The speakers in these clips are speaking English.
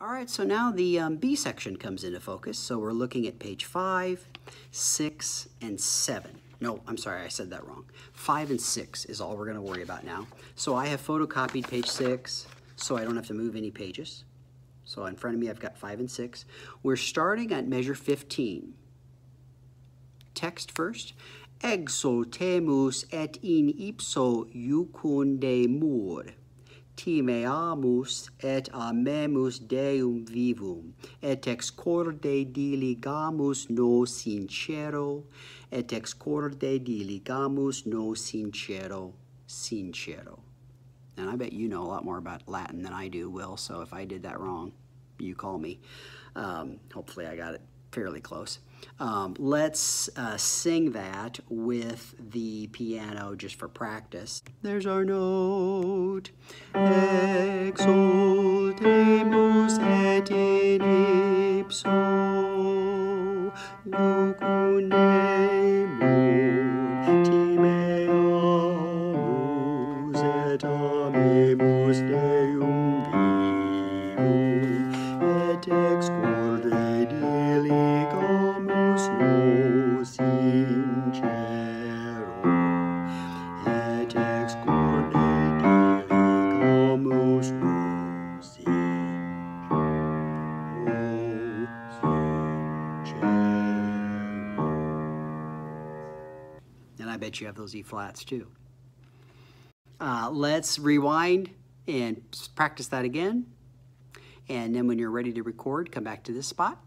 All right, so now the um, B section comes into focus. So we're looking at page five, six, and seven. No, I'm sorry, I said that wrong. Five and six is all we're gonna worry about now. So I have photocopied page six, so I don't have to move any pages. So in front of me, I've got five and six. We're starting at measure 15. Text first. Exultemus et in ipso iucundemur timeamus et amemus Deum vivum, et ex corde diligamus no sincero, et ex corde diligamus no sincero, sincero. And I bet you know a lot more about Latin than I do, Will, so if I did that wrong, you call me. Um, hopefully I got it fairly close. Um, let's uh, sing that with the piano just for practice. There's our note. Exultemus et in ipso bet you have those E flats too. Uh, let's rewind and practice that again. And then when you're ready to record, come back to this spot.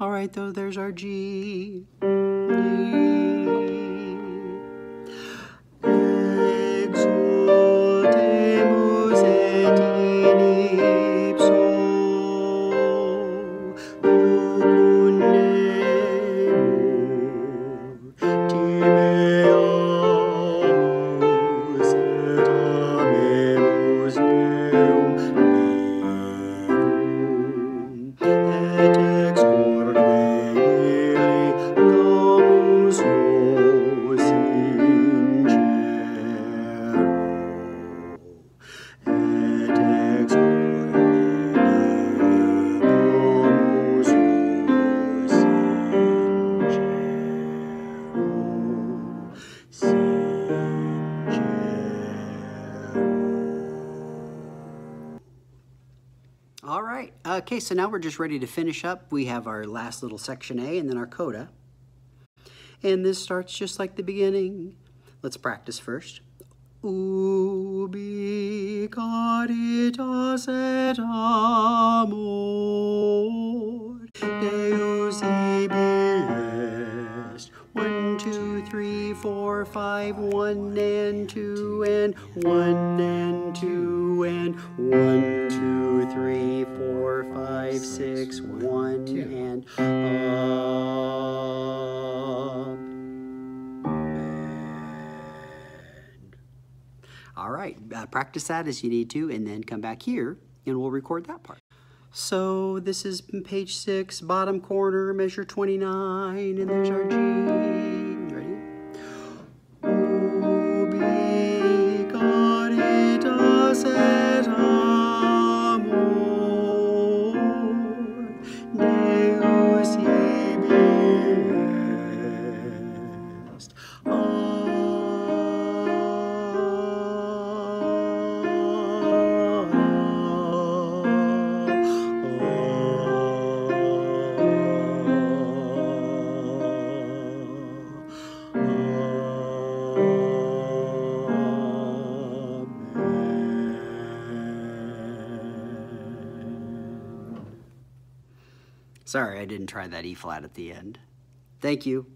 All right, though, there's our G. Exultemus all right. Okay, so now we're just ready to finish up. We have our last little section A and then our coda. And this starts just like the beginning. Let's practice first. Ubi caritas et five, one and two and one and two and one, two, three, four, five, six, one and amen. All right, uh, practice that as you need to, and then come back here and we'll record that part. So this is page six, bottom corner, measure 29, and there's our G. Sorry, I didn't try that E flat at the end. Thank you.